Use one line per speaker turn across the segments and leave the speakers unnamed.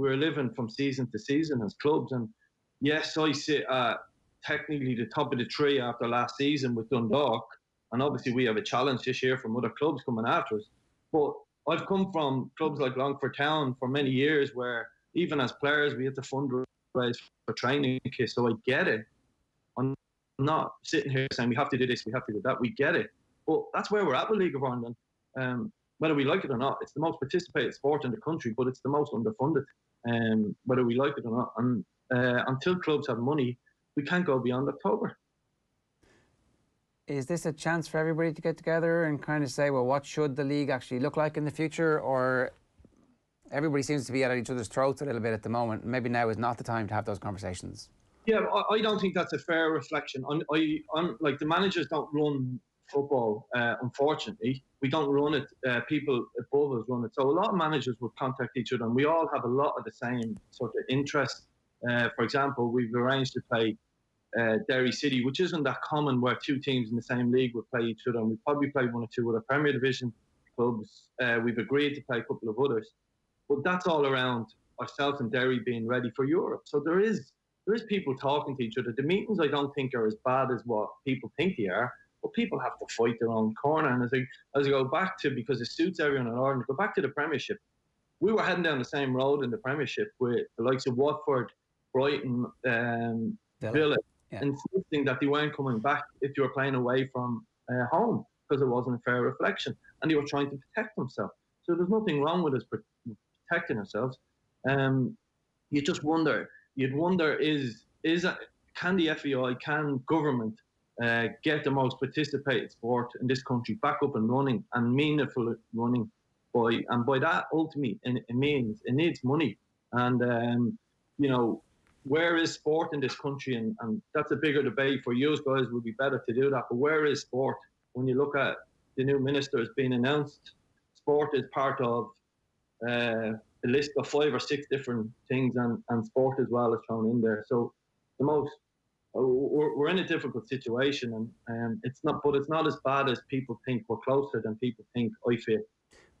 we're living from season to season as clubs. And yes, I sit at technically the top of the tree after last season with Dundalk. And obviously, we have a challenge this year from other clubs coming after us. But I've come from clubs like Longford Town for many years where even as players, we had to fundraise for training. So I get it. I'm not sitting here saying we have to do this, we have to do that. We get it. But that's where we're at with League of Ireland. Um, whether we like it or not, it's the most participated sport in the country, but it's the most underfunded, um, whether we like it or not. And uh, until clubs have money, we can't go beyond October.
Is this a chance for everybody to get together and kind of say, well, what should the league actually look like in the future? Or everybody seems to be at each other's throats a little bit at the moment. Maybe now is not the time to have those conversations.
Yeah, I, don't think that's a fair reflection. I'm, I, am like the managers don't run football, uh, unfortunately. We don't run it. Uh, people above us run it. So a lot of managers would contact each other, and we all have a lot of the same sort of interest. Uh, for example, we've arranged to play uh, Derry City, which isn't that common where two teams in the same league would play each other. And we probably played one or two other Premier Division clubs. Uh, we've agreed to play a couple of others. But that's all around ourselves and Derry being ready for Europe. So there is there is people talking to each other. The meetings I don't think are as bad as what people think they are. But people have to fight their own corner. And as I as I go back to because it suits everyone in Ireland, go back to the Premiership. We were heading down the same road in the Premiership with the likes of Watford, Brighton, um, Villa, yeah. insisting that they weren't coming back if you were playing away from uh, home because it wasn't a fair reflection, and they were trying to protect themselves. So there's nothing wrong with us protecting ourselves. Um, you just wonder. You'd wonder is is can the FAI, can government uh, get the most participated sport in this country back up and running and meaningful running? By and by that ultimately it, means it needs money, and um, you know where is sport in this country? And, and that's a bigger debate for you guys. Would be better to do that. But where is sport? When you look at the new minister has been announced, sport is part of uh, a list of five or six different things, and, and sport as well is thrown in there. So the most we're, we're in a difficult situation, and um, it's not, but it's not as bad as people think. We're closer than people think. I feel.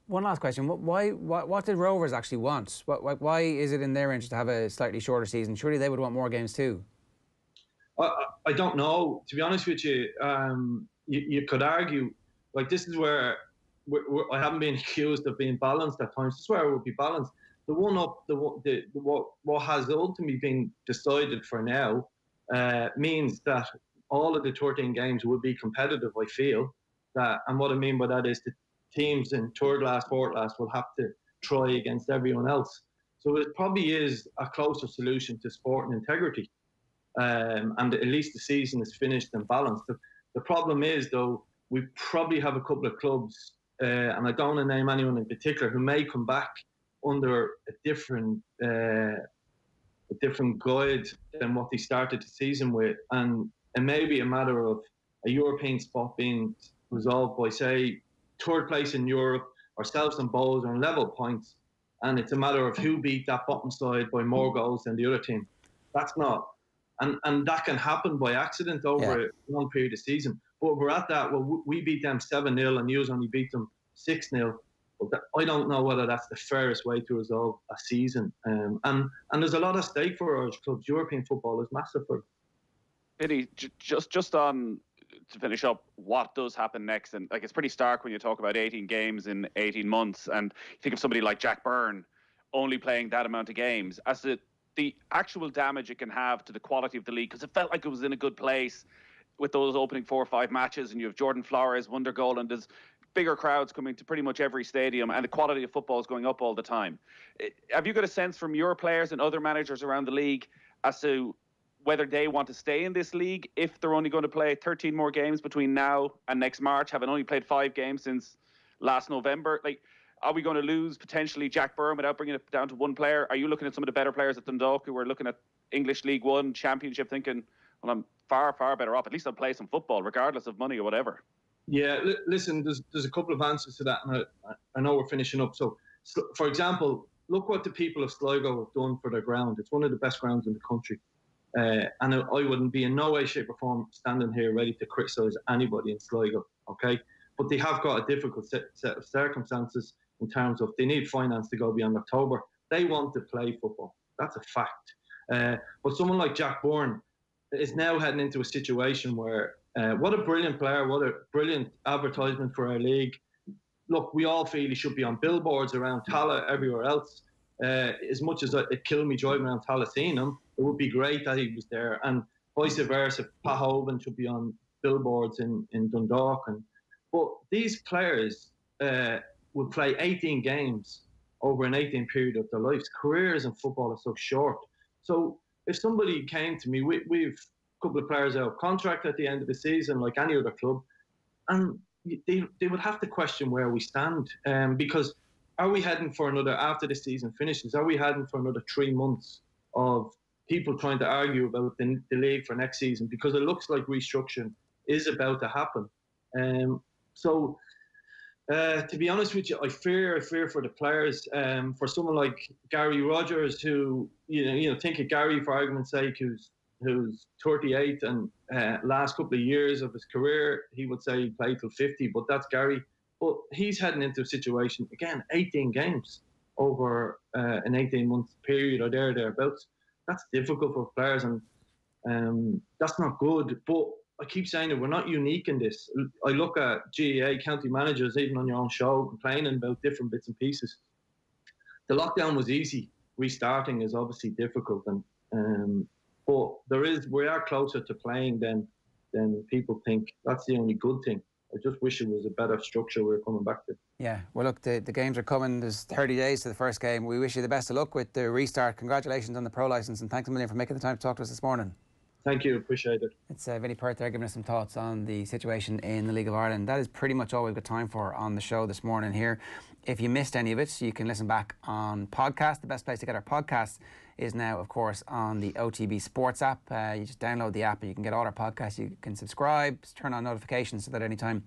One last question. Why, why, what did Rovers actually want? Why, why is it in their interest to have a slightly shorter season? Surely they would want more games too.
I, I don't know. To be honest with you, um, you, you, could argue, like, this is where we're, we're, I haven't been accused of being balanced at times. This is where it would be balanced. The one up, the, the, the what, what has ultimately been decided for now uh, means that all of the 13 games will be competitive, I feel. That, and what I mean by that is the teams in third last, fourth last will have to try against everyone else. So it probably is a closer solution to sport and integrity. Um, and at least the season is finished and balanced. The, the, problem is, though, we probably have a couple of clubs, uh, and I don't want to name anyone in particular, who may come back under a different uh, a different guide than what they started the season with, and it may be a matter of a European spot being resolved by, say, third place in Europe, ourselves and are on level points, and it's a matter of who beat that bottom side by more goals than the other team. That's not, and and that can happen by accident over yeah. a long period of season. But we're at that. Well, we beat them seven 0 and you only beat them six 0 I don't know whether that's the fairest way to resolve a season. Um, and and there's a lot of stake for our clubs. European football is massive for.
Eddie, just just on to finish up, what does happen next? And like it's pretty stark when you talk about 18 games in 18 months, and you think of somebody like Jack Byrne only playing that amount of games as the the actual damage it can have to the quality of the league because it felt like it was in a good place with those opening four or five matches, and you have Jordan Flores, wonder goal, and there's bigger crowds coming to pretty much every stadium, and the quality of football is going up all the time. Have you got a sense from your players and other managers around the league as to whether they want to stay in this league if they're only going to play 13 more games between now and next March, having only played five games since last November. Like, are we going to lose potentially Jack Byrne without bringing it down to one player? Are you looking at some of the better players at Dundalk who are looking at English League One, Championship, thinking, well, I'm far, far better off. At least I'll play some football, regardless of money or whatever.
Yeah, listen, there's there's a couple of answers to that, and I, I know we're finishing up. So, so, for example, look what the people of Sligo have done for their ground. It's one of the best grounds in the country. Uh, and I wouldn't be in no way, shape, or form standing here ready to criticise anybody in Sligo, okay? But they have got a difficult set, set, of circumstances in terms of they need finance to go beyond October. They want to play football. That's a fact. Uh, but someone like Jack Byrne is now heading into a situation where uh, what a brilliant player, what a brilliant advertisement for our league. Look, we all feel he should be on billboards around Tallaght, everywhere else. Uh, as much as it killed me driving around Tallaght seeing him, it would be great that he was there. And vice versa, Pat should be on billboards in, in Dundalk. And, but these players uh, would play 18 games over an 18 period of their lives. Careers in football are so short. So if somebody came to me, we, we've couple of players out of contract at the end of the season, like any other club, and they, they would have to question where we stand um, because are we heading for another after the season finishes? Are we heading for another three months of people trying to argue about the, the league for next season? Because it looks like restructuring is about to happen. Um, so uh, to be honest with you, I fear, I fear for the players. Um, for someone like Gary Rogers, who you know, you know, think of Gary for argument's sake, who's who's 38 and uh, last couple of years of his career, he would say he played till 50, but that's Gary. But he's heading into a situation again, 18 games over uh, an 18 month period or there thereabouts. That's difficult for players, and um, that's not good. But I keep saying that we're not unique in this. I look at GAA county managers, even on your own show, complaining about different bits and pieces. The lockdown was easy. Restarting is obviously difficult, and um, but there is we are closer to playing than than people think. That's the only good thing. I just wish it was a better structure we are coming back to.
Yeah, well, look, the, the games are coming. There's 30 days to the first game. We wish you the best of luck with the restart. Congratulations on the pro license, and thanks a million for making the time to talk to us this morning.
Thank you, appreciate it.
It's uh, Vinny Perth there giving us some thoughts on the situation in the League of Ireland. That is pretty much all we've got time for on the show this morning here. If you missed any of it, you can listen back on podcast. The best place to get our podcasts is now, of course, on the OTB Sports app. Uh, you just download the app and you can get all our podcasts. You can subscribe, turn on notifications so that anytime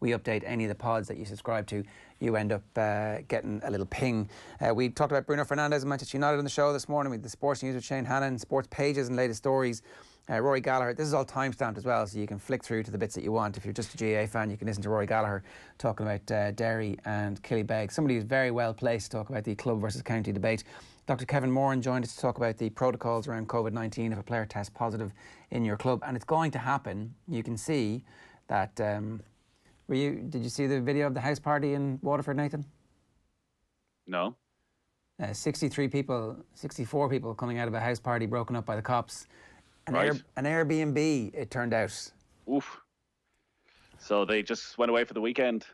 we update any of the pods that you subscribe to, you end up uh, getting a little ping. Uh, we talked about Bruno Fernandes and Manchester United on the show this morning with the sports news with Shane Hannon, sports pages and latest stories. Uh, Rory Gallagher, this is all time stamped as well, so you can flick through to the bits that you want. If you're just a GAA fan, you can listen to Rory Gallagher talking about uh, Derry and Killybegs. Somebody who's very well placed to talk about the club versus county debate. Dr. Kevin Moran joined us to talk about the protocols around COVID 19 if a player tests positive in your club, and it's going to happen. You can see that. Um, were you? Did you see the video of the house party in Waterford, Nathan?
No.
Uh, 63 people, 64 people coming out of a house party broken up by the cops an,
Right.
Air, an Airbnb, it turned out.
Oof. So they just went away for the weekend.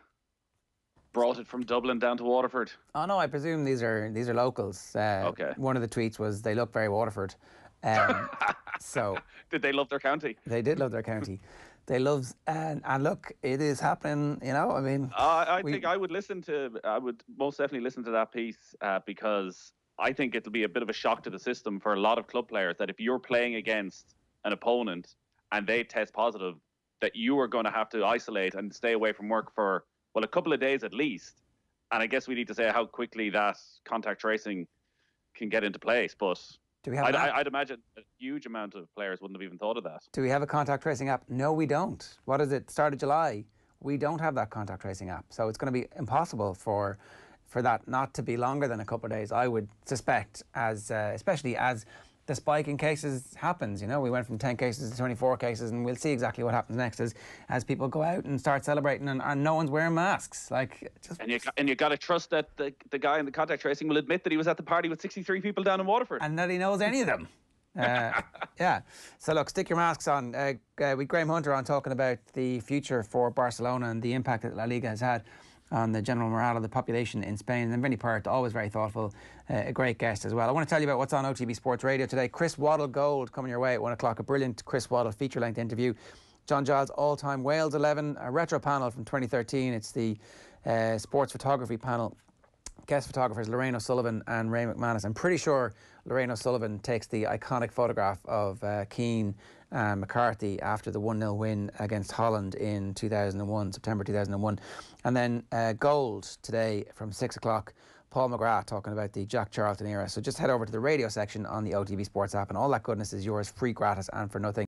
Brought it from Dublin down to Waterford.
Oh no, I presume these are these are locals. Uh,
Okay.
One of the tweets was they look very Waterford. Um, so
Did they love their county?
they did love their county. They love and and look, it is happening. You know, I mean,
Uh, I
We-
think I would listen to. I would most definitely listen to that piece uh, because I think it'll be a bit of a shock to the system for a lot of club players that if you're playing against an opponent and they test positive, that you are going to have to isolate and stay away from work for well a couple of days at least. And I guess we need to say how quickly that contact tracing can get into place. But
do we have
I'd. I'd imagine a huge amount of players wouldn't have even thought of that.
do we have a contact tracing app? No, we don't. What is it? Start of July. We don't have that contact tracing app, so it's going to be impossible for for that not to be longer than a couple of days. I would suspect, as uh, especially as the spike in cases happens. You know, we went from 10 cases to 24 cases, and we'll see exactly what happens next as as people go out and start celebrating, and, and no one's wearing masks. Like, just
And you got- and you got to trust that the, the guy in the contact tracing will admit that he was at the party with 63 people down in Waterford.
and that he knows any of them. Uh, yeah. So look, stick your masks on. Uh, uh, with Graham Hunter on talking about the future for Barcelona and the impact that La Liga has had on the general morale of the population in Spain. And Vinny Perth, always very thoughtful, uh, a great guest as well. I want to tell you about what's on OTB Sports Radio today. Chris Waddle Gold coming your way at one o'clock. A brilliant Chris Waddle feature-length interview. John Giles all-time Wales 11, a retro panel from 2013. It's the uh, sports photography panel guest photographers Lorraine O'Sullivan and Ray McManus. I'm pretty sure Lorraine O'Sullivan takes the iconic photograph of uh, Keane and McCarthy after the 1 0 win against Holland in 2001, September 2001. And then uh, gold today from 6 o'clock. Paul McGrath talking about the Jack Charlton era. So just head over to the radio section on the OTB Sports app, and all that goodness is yours free, gratis, and for nothing.